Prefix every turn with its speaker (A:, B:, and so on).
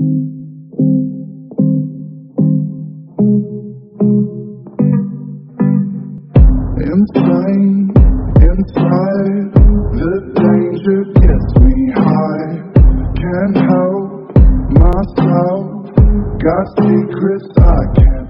A: Insane, inside, the danger gets me high. Can't help myself, got secrets I can't